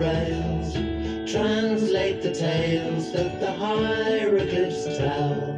rails. Translate the tales that the hieroglyphs tell.